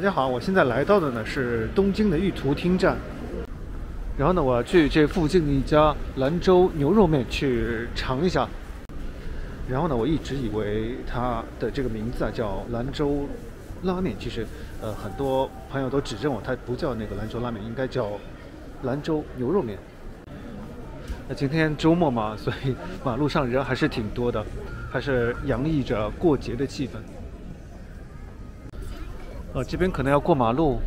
大家好，我现在来到的呢是东京的玉图町站，然后呢我要去这附近的一家兰州牛肉面去尝一下。然后呢，我一直以为它的这个名字啊叫兰州拉面，其实呃很多朋友都指正我，它不叫那个兰州拉面，应该叫兰州牛肉面。那今天周末嘛，所以马路上人还是挺多的，还是洋溢着过节的气氛。呃，这边可能要过马路。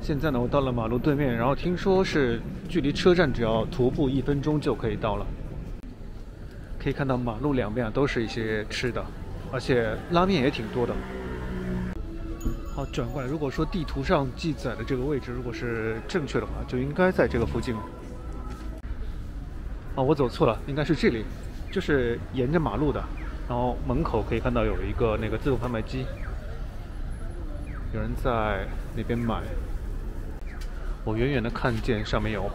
现在呢，我到了马路对面，然后听说是距离车站只要徒步一分钟就可以到了。可以看到马路两边啊都是一些吃的，而且拉面也挺多的。好，转过来，如果说地图上记载的这个位置如果是正确的话，就应该在这个附近了。哦，我走错了，应该是这里，就是沿着马路的，然后门口可以看到有一个那个自动贩卖机，有人在那边买。我远远的看见上面有。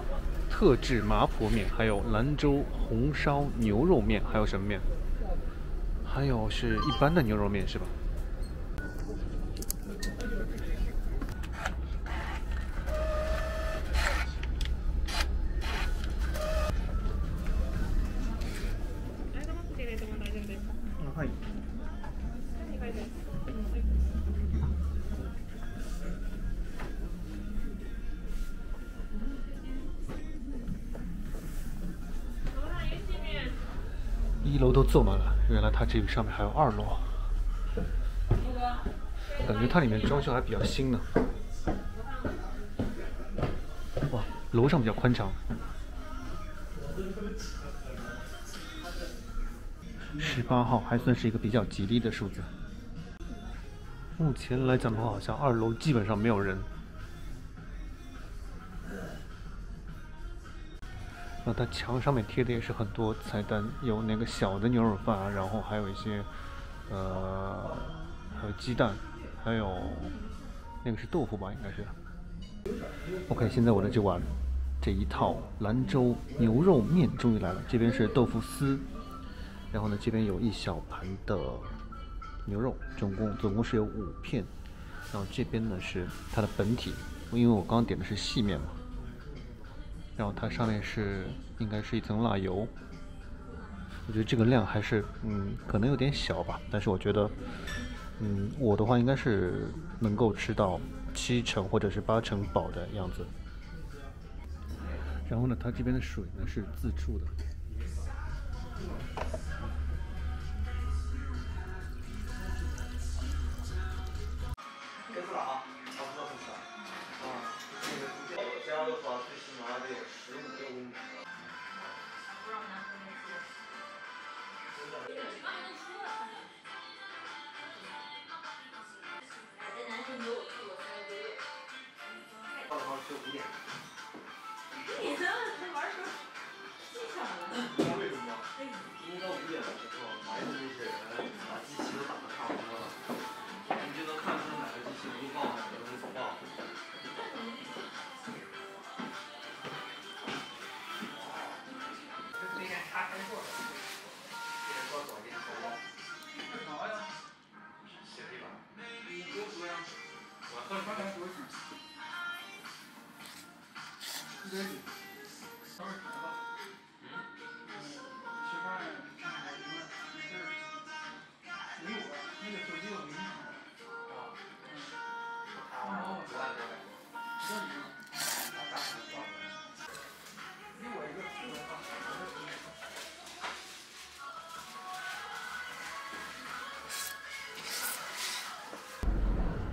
特制麻婆面，还有兰州红烧牛肉面，还有什么面？还有是一般的牛肉面是吧？一楼都坐满了，原来它这个上面还有二楼，感觉它里面装修还比较新呢。哇，楼上比较宽敞。十八号还算是一个比较吉利的数字。目前来讲的话，好像二楼基本上没有人。那它墙上面贴的也是很多菜单，有那个小的牛肉饭啊，然后还有一些，呃，还有鸡蛋，还有那个是豆腐吧，应该是。OK，现在我的这碗这一套兰州牛肉面终于来了，这边是豆腐丝，然后呢这边有一小盘的牛肉，总共总共是有五片，然后这边呢是它的本体，因为我刚刚点的是细面嘛。然后它上面是应该是一层蜡油，我觉得这个量还是嗯可能有点小吧，但是我觉得嗯我的话应该是能够吃到七成或者是八成饱的样子。然后呢，它这边的水呢是自助的。就五点。你这玩儿什么技巧了？为什么？因为到五点的时候，埋的那些。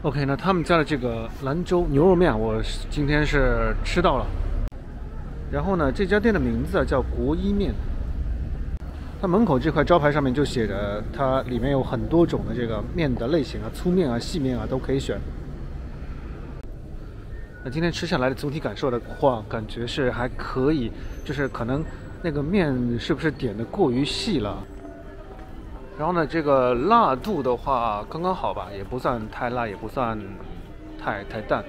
OK，那他们家的这个兰州牛肉面，我今天是吃到了。然后呢，这家店的名字叫国一面。它门口这块招牌上面就写着，它里面有很多种的这个面的类型啊，粗面啊、细面啊都可以选。那今天吃下来的总体感受的话，感觉是还可以，就是可能那个面是不是点的过于细了？然后呢，这个辣度的话刚刚好吧，也不算太辣，也不算太太淡。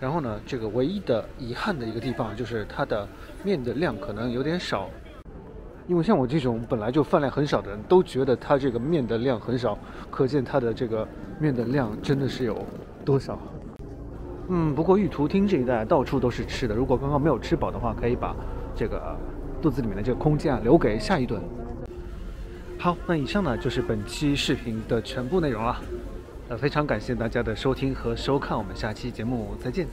然后呢，这个唯一的遗憾的一个地方就是它的面的量可能有点少。因为像我这种本来就饭量很少的人，都觉得它这个面的量很少，可见它的这个面的量真的是有多少。嗯，不过玉图厅这一带到处都是吃的，如果刚刚没有吃饱的话，可以把这个肚子里面的这个空间啊留给下一顿。好，那以上呢就是本期视频的全部内容了。呃，非常感谢大家的收听和收看，我们下期节目再见。